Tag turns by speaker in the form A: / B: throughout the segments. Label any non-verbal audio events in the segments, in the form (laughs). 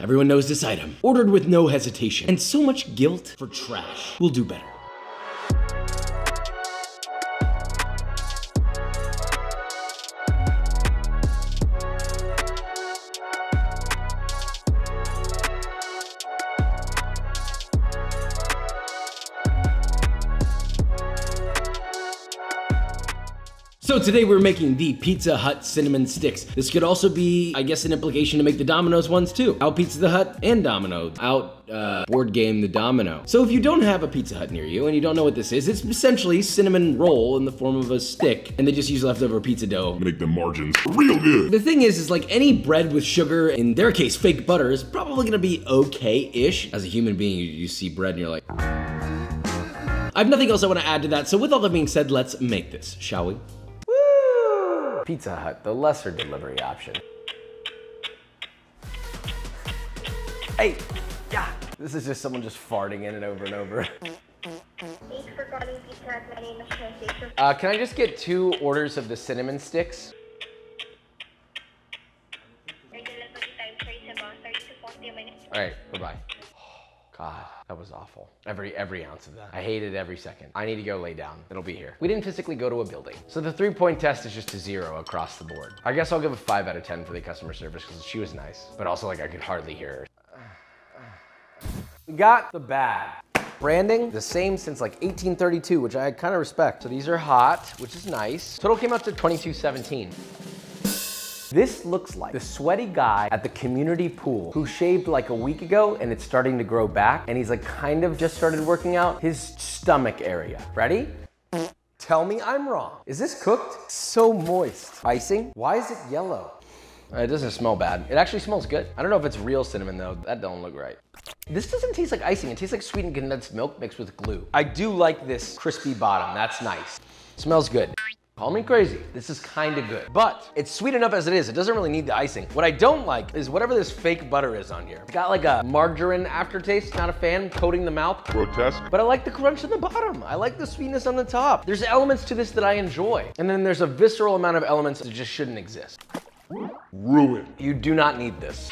A: Everyone knows this item. Ordered with no hesitation. And so much guilt for trash. We'll do better. So today we're making the Pizza Hut cinnamon sticks. This could also be, I guess, an implication to make the Domino's ones too. Out Pizza the Hut and Domino. Out uh, board game the Domino. So if you don't have a Pizza Hut near you and you don't know what this is, it's essentially cinnamon roll in the form of a stick, and they just use leftover pizza dough.
B: Make the margins real good.
A: The thing is, is like any bread with sugar, in their case, fake butter, is probably gonna be okay-ish. As a human being, you, you see bread and you're like, I have nothing else I want to add to that. So with all that being said, let's make this, shall we?
C: Pizza Hut, the lesser delivery option. Hey, yeah. This is just someone just farting in it over and over.
D: Thanks for Pizza Hut. My name is.
C: Uh, can I just get two orders of the cinnamon sticks? Was awful. Every every ounce of that. I hated every second. I need to go lay down. It'll be here. We didn't physically go to a building. So the three-point test is just a zero across the board. I guess I'll give a five out of 10 for the customer service because she was nice, but also like I could hardly hear her. We got the bag. Branding, the same since like 1832, which I kind of respect. So these are hot, which is nice. Total came out to 2217. This looks like the sweaty guy at the community pool who shaved like a week ago and it's starting to grow back and he's like kind of just started working out his stomach area. Ready? Tell me I'm wrong. Is this cooked? So moist. Icing? Why is it yellow? It doesn't smell bad. It actually smells good. I don't know if it's real cinnamon though. That don't look right. This doesn't taste like icing. It tastes like sweetened condensed milk mixed with glue. I do like this crispy bottom. That's nice. Smells good. Call me crazy. This is kind of good. But it's sweet enough as it is. It doesn't really need the icing. What I don't like is whatever this fake butter is on here. It's got like a margarine aftertaste. Not a fan. Coating the mouth.
B: Grotesque.
C: But I like the crunch on the bottom. I like the sweetness on the top. There's elements to this that I enjoy. And then there's a visceral amount of elements that just shouldn't exist.
B: Ruin.
C: You do not need this.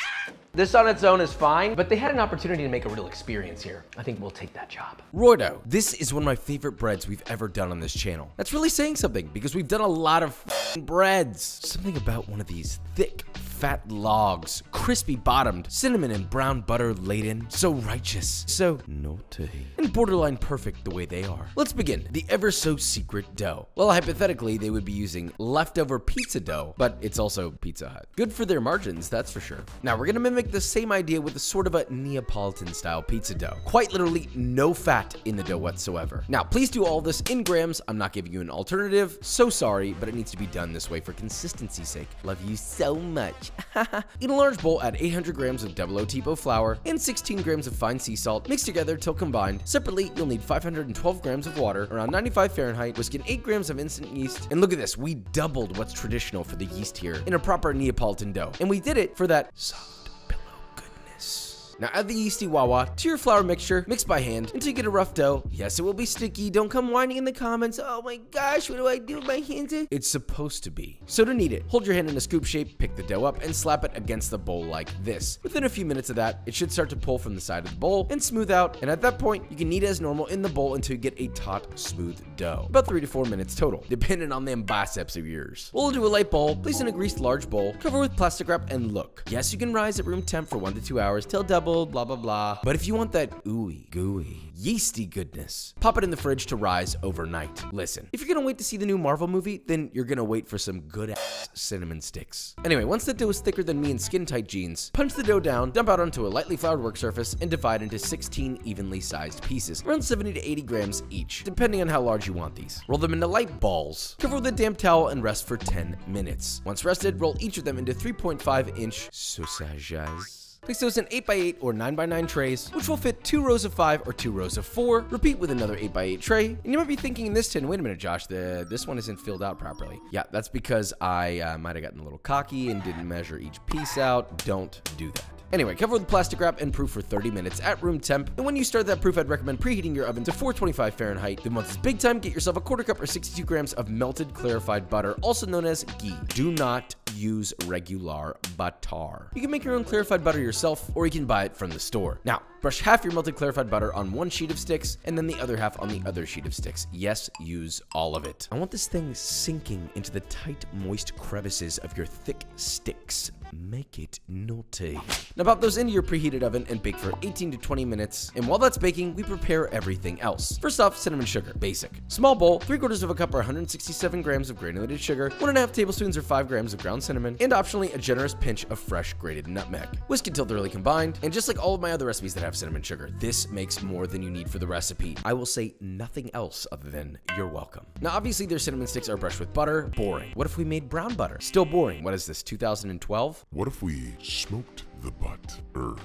C: This on its own is fine, but they had an opportunity to make a real experience here. I think we'll take that job.
E: Roido, this is one of my favorite breads we've ever done on this channel. That's really saying something because we've done a lot of breads. Something about one of these thick, fat logs, crispy bottomed, cinnamon and brown butter laden, so righteous, so naughty, and borderline perfect the way they are. Let's begin. The ever so secret dough. Well, hypothetically, they would be using leftover pizza dough, but it's also Pizza Hut. Good for their margins, that's for sure. Now, we're gonna mimic the same idea with a sort of a Neapolitan style pizza dough. Quite literally no fat in the dough whatsoever. Now, please do all this in grams. I'm not giving you an alternative. So sorry, but it needs to be done this way for consistency's sake. Love you so much. (laughs) In a large bowl, add 800 grams of double O tipo flour and 16 grams of fine sea salt. Mix together till combined. Separately, you'll need 512 grams of water, around 95 Fahrenheit, whisk in 8 grams of instant yeast. And look at this, we doubled what's traditional for the yeast here in a proper Neapolitan dough. And we did it for that soft pillow goodness. Now add the yeasty wawa to your flour mixture, mix by hand until you get a rough dough. Yes, it will be sticky. Don't come whining in the comments. Oh my gosh, what do I do with my hands? It's supposed to be. So to knead it, hold your hand in a scoop shape, pick the dough up, and slap it against the bowl like this. Within a few minutes of that, it should start to pull from the side of the bowl and smooth out. And at that point, you can knead as normal in the bowl until you get a taut, smooth dough. About three to four minutes total, depending on them biceps of yours. Roll into a light bowl, place in a greased large bowl, cover with plastic wrap, and look. Yes, you can rise at room temp for one to two hours till blah blah blah. But if you want that ooey gooey, yeasty goodness, pop it in the fridge to rise overnight. Listen, if you're gonna wait to see the new Marvel movie, then you're gonna wait for some good ass cinnamon sticks. Anyway, once the dough is thicker than me in skin tight jeans, punch the dough down, dump out onto a lightly floured work surface, and divide into 16 evenly sized pieces, around 70 to 80 grams each, depending on how large you want these. Roll them into light balls. Cover with a damp towel and rest for 10 minutes. Once rested, roll each of them into 3.5 inch sausages. Place those in 8x8 or 9x9 trays, which will fit two rows of 5 or two rows of 4. Repeat with another 8x8 tray. And you might be thinking in this tin, wait a minute, Josh, the, this one isn't filled out properly. Yeah, that's because I uh, might have gotten a little cocky and didn't measure each piece out. Don't do that. Anyway, cover with plastic wrap and proof for 30 minutes at room temp. And when you start that proof, I'd recommend preheating your oven to 425 Fahrenheit. Then once it's big time, get yourself a quarter cup or 62 grams of melted clarified butter, also known as ghee. Do not use regular butter. You can make your own clarified butter yourself, or you can buy it from the store. Now, brush half your melted clarified butter on one sheet of sticks, and then the other half on the other sheet of sticks. Yes, use all of it. I want this thing sinking into the tight, moist crevices of your thick sticks. Make it naughty. Now pop those into your preheated oven and bake for 18 to 20 minutes. And while that's baking, we prepare everything else. First off, cinnamon sugar, basic. Small bowl, three quarters of a cup or 167 grams of granulated sugar, one and a half tablespoons or five grams of ground cinnamon, and optionally a generous pinch of fresh grated nutmeg. Whisk until thoroughly combined, and just like all of my other recipes that have cinnamon sugar, this makes more than you need for the recipe. I will say nothing else other than you're welcome. Now obviously their cinnamon sticks are brushed with butter, boring. What if we made brown butter? Still boring. What is this, 2012?
B: What if we smoked the butt?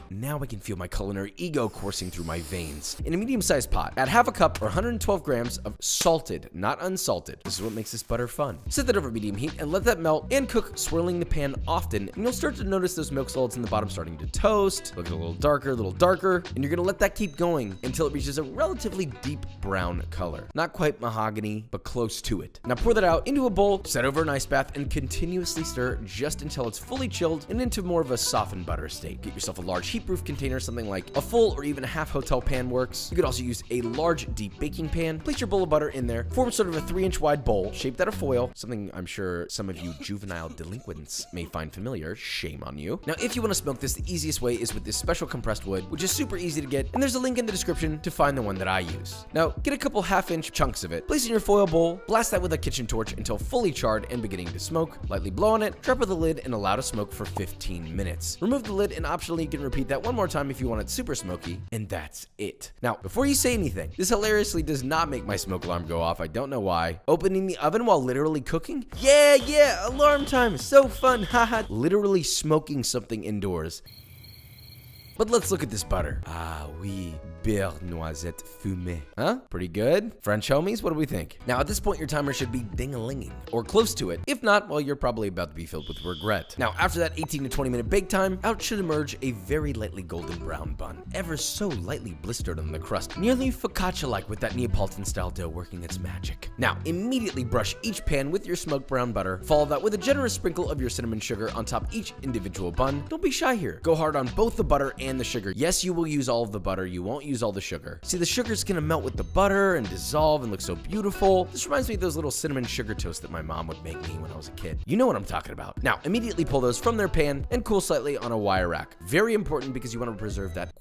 E: Now I can feel my culinary ego coursing through my veins. In a medium sized pot, add half a cup or 112 grams of salted, not unsalted. This is what makes this butter fun. Set that over medium heat and let that melt and cook, swirling the pan often. And you'll start to notice those milk solids in the bottom starting to toast, look a little darker, a little darker, and you're gonna let that keep going until it reaches a relatively deep brown color. Not quite mahogany, but close to it. Now pour that out into a bowl, set over an ice bath, and continuously stir just until it's fully chilled and into more of a softened butter state. Get yourself a large heat-proof container, something like a full or even a half hotel pan works. You could also use a large deep baking pan. Place your bowl of butter in there, form sort of a three-inch wide bowl shaped out of foil, something I'm sure some of you juvenile delinquents may find familiar. Shame on you. Now, if you want to smoke this, the easiest way is with this special compressed wood, which is super easy to get, and there's a link in the description to find the one that I use. Now, get a couple half-inch chunks of it, place in your foil bowl, blast that with a kitchen torch until fully charred and beginning to smoke, lightly blow on it, drop with the lid, and allow to smoke for 15 minutes. Remove the and optionally you can repeat that one more time if you want it super smoky, and that's it. Now, before you say anything, this hilariously does not make my smoke alarm go off. I don't know why. Opening the oven while literally cooking? Yeah, yeah, alarm time. So fun, (laughs) haha. literally smoking something indoors. But let's look at this butter. Ah, oui, beurre noisette fumée. Huh? Pretty good. French homies, what do we think? Now, at this point, your timer should be ding-a-linging, or close to it. If not, well, you're probably about to be filled with regret. Now, after that 18 to 20 minute bake time, out should emerge a very lightly golden brown bun, ever so lightly blistered on the crust, nearly focaccia-like with that Neapolitan-style dough working its magic. Now, immediately brush each pan with your smoked brown butter, follow that with a generous sprinkle of your cinnamon sugar on top each individual bun. Don't be shy here. Go hard on both the butter and the sugar. Yes, you will use all of the butter, you won't use all the sugar. See, the sugar's gonna melt with the butter and dissolve and look so beautiful. This reminds me of those little cinnamon sugar toasts that my mom would make me when I was a kid. You know what I'm talking about. Now, immediately pull those from their pan and cool slightly on a wire rack. Very important because you want to preserve that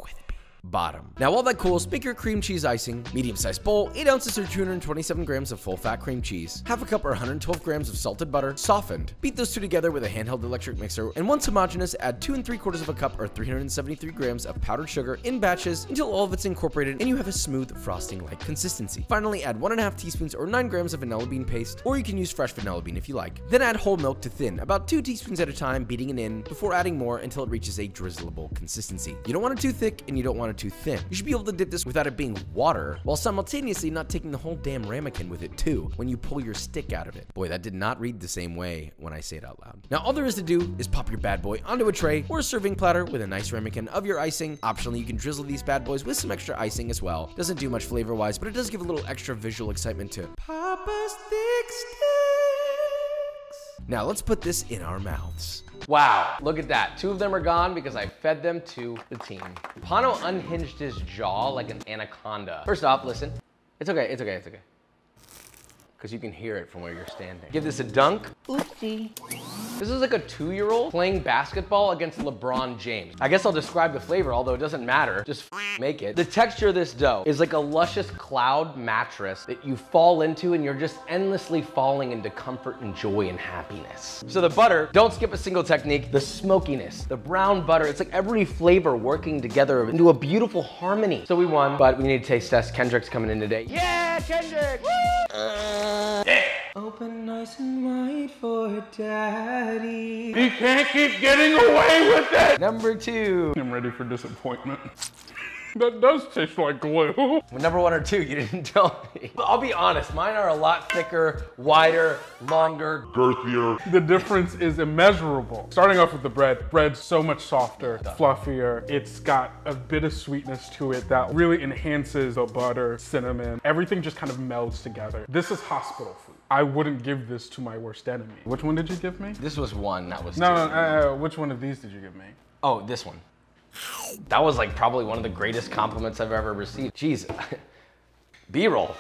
E: bottom. Now, while that cools, make your cream cheese icing, medium sized bowl, 8 ounces or 227 grams of full fat cream cheese, half a cup or 112 grams of salted butter, softened. Beat those two together with a handheld electric mixer, and once homogeneous, add 2 and 3 quarters of a cup or 373 grams of powdered sugar in batches until all of it's incorporated and you have a smooth frosting like consistency. Finally, add 1.5 teaspoons or 9 grams of vanilla bean paste, or you can use fresh vanilla bean if you like. Then add whole milk to thin, about 2 teaspoons at a time, beating it in before adding more until it reaches a drizzleable consistency. You don't want it too thick and you don't want it too thin. You should be able to dip this without it being water, while simultaneously not taking the whole damn ramekin with it too when you pull your stick out of it. Boy, that did not read the same way when I say it out loud. Now, all there is to do is pop your bad boy onto a tray or a serving platter with a nice ramekin of your icing. Optionally, you can drizzle these bad boys with some extra icing as well. Doesn't do much flavor wise, but it does give a little extra visual excitement to Papa's Thick Sticks. Now, let's put this in our mouths.
C: Wow, look at that. Two of them are gone because I fed them to the team. Pano unhinged his jaw like an anaconda. First off, listen. It's okay, it's okay, it's okay. Because you can hear it from where you're standing. Give this a dunk. Oopsie. This is like a two-year-old playing basketball against LeBron James. I guess I'll describe the flavor, although it doesn't matter. Just make it. The texture of this dough is like a luscious cloud mattress that you fall into and you're just endlessly falling into comfort and joy and happiness. So the butter, don't skip a single technique. The smokiness, the brown butter, it's like every flavor working together into a beautiful harmony. So we won, but we need to taste test. Kendrick's coming in today. Yeah, Kendrick! Uh, Open nice and wide for daddy.
B: He can't keep getting away with it!
C: Number two.
B: I'm ready for disappointment. That does taste like glue.
C: Number one or two, you didn't (laughs) tell me. But I'll be honest, mine are a lot thicker, wider, longer,
B: girthier.
F: The difference is immeasurable. Starting off with the bread, bread's so much softer, fluffier. It's got a bit of sweetness to it that really enhances the butter, cinnamon. Everything just kind of melds together. This is hospital food. I wouldn't give this to my worst enemy. Which one did you give me?
E: This was one, that was
F: no,
E: two.
F: No, uh, which one of these did you give me?
E: Oh, this one. That was like probably one of the greatest compliments I've ever received. Jeez, (laughs) B-roll.